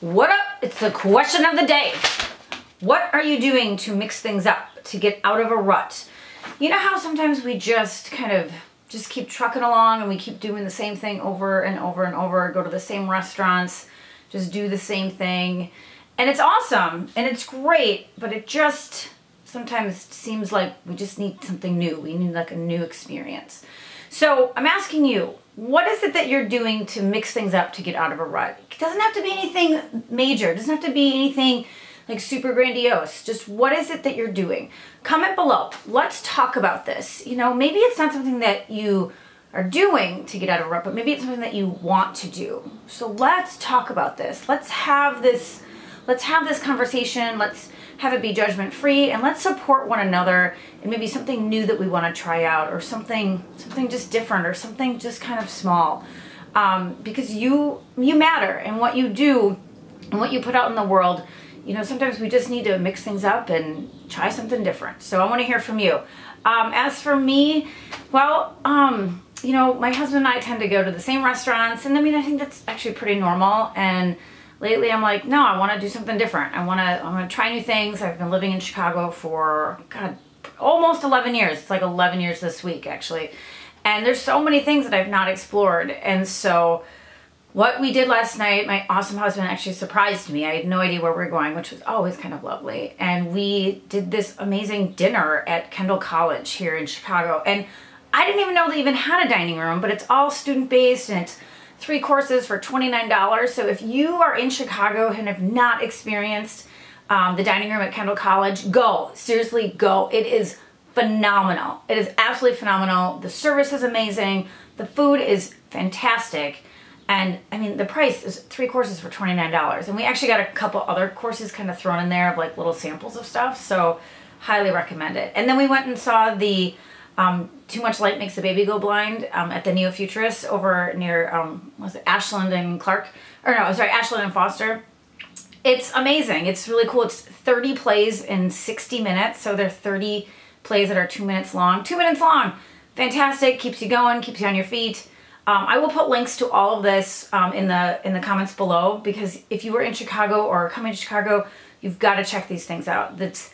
What up? It's the question of the day. What are you doing to mix things up, to get out of a rut? You know how sometimes we just kind of just keep trucking along and we keep doing the same thing over and over and over, go to the same restaurants, just do the same thing. And it's awesome and it's great, but it just sometimes seems like we just need something new. We need like a new experience. So I'm asking you, what is it that you're doing to mix things up to get out of a rut? It doesn't have to be anything major. It doesn't have to be anything like super grandiose. Just what is it that you're doing? Comment below. Let's talk about this. You know, maybe it's not something that you are doing to get out of a rut, but maybe it's something that you want to do. So let's talk about this. Let's have this, let's have this conversation. Let's have it be judgment free and let's support one another and maybe something new that we want to try out or something something just different or something just kind of small. Um, because you you matter and what you do and what you put out in the world you know sometimes we just need to mix things up and try something different. So I want to hear from you. Um, as for me well um, you know my husband and I tend to go to the same restaurants and I mean I think that's actually pretty normal and lately I'm like, no, I want to do something different. I want to, I'm going to try new things. I've been living in Chicago for, God, almost 11 years. It's like 11 years this week, actually. And there's so many things that I've not explored. And so what we did last night, my awesome husband actually surprised me. I had no idea where we were going, which was always kind of lovely. And we did this amazing dinner at Kendall College here in Chicago. And I didn't even know they even had a dining room, but it's all student-based and it's three courses for $29. So if you are in Chicago and have not experienced um, the dining room at Kendall College, go. Seriously, go. It is phenomenal. It is absolutely phenomenal. The service is amazing. The food is fantastic. And I mean, the price is three courses for $29. And we actually got a couple other courses kind of thrown in there of like little samples of stuff. So highly recommend it. And then we went and saw the um, Too Much Light Makes the Baby Go Blind um, at the Neo Futurist over near, um, was it Ashland and Clark? Or no, sorry, Ashland and Foster. It's amazing. It's really cool. It's 30 plays in 60 minutes. So they're 30 plays that are two minutes long. Two minutes long. Fantastic. Keeps you going, keeps you on your feet. Um, I will put links to all of this um, in the in the comments below because if you were in Chicago or coming to Chicago, you've got to check these things out. That's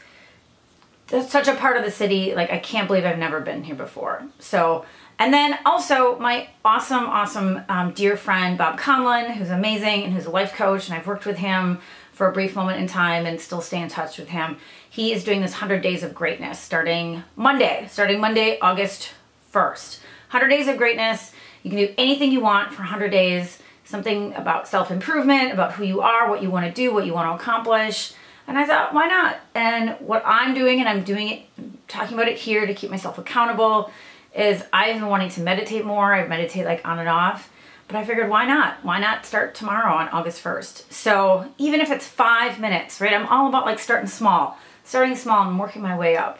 that's such a part of the city. Like, I can't believe I've never been here before. So, and then also my awesome, awesome um, dear friend, Bob Conlin, who's amazing and who's a life coach. And I've worked with him for a brief moment in time and still stay in touch with him. He is doing this 100 Days of Greatness starting Monday, starting Monday, August 1st. 100 Days of Greatness. You can do anything you want for 100 days. Something about self-improvement, about who you are, what you want to do, what you want to accomplish. And I thought, why not? And what I'm doing, and I'm doing it, talking about it here to keep myself accountable, is I've been wanting to meditate more. I meditate like on and off. But I figured, why not? Why not start tomorrow on August 1st? So even if it's five minutes, right? I'm all about like starting small, starting small and working my way up.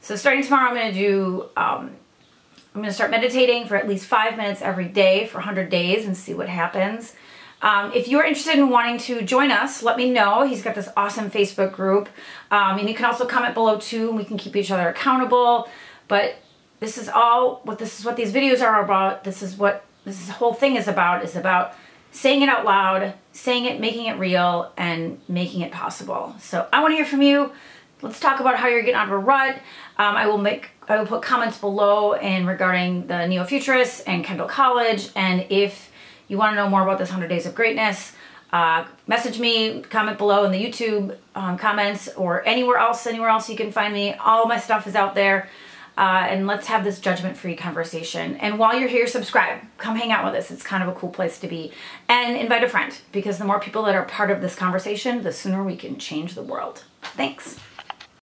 So starting tomorrow, I'm going to do, um, I'm going to start meditating for at least five minutes every day for 100 days and see what happens. Um, if you're interested in wanting to join us, let me know. He's got this awesome Facebook group. Um, and you can also comment below too, and we can keep each other accountable. But this is all what this is what these videos are about. This is what this whole thing is about, is about saying it out loud, saying it, making it real, and making it possible. So I want to hear from you. Let's talk about how you're getting out of a rut. Um, I will make I will put comments below in regarding the Neo Futurists and Kendall College, and if you want to know more about this 100 Days of Greatness, uh, message me, comment below in the YouTube um, comments or anywhere else, anywhere else you can find me. All my stuff is out there. Uh, and let's have this judgment-free conversation. And while you're here, subscribe. Come hang out with us. It's kind of a cool place to be. And invite a friend, because the more people that are part of this conversation, the sooner we can change the world. Thanks.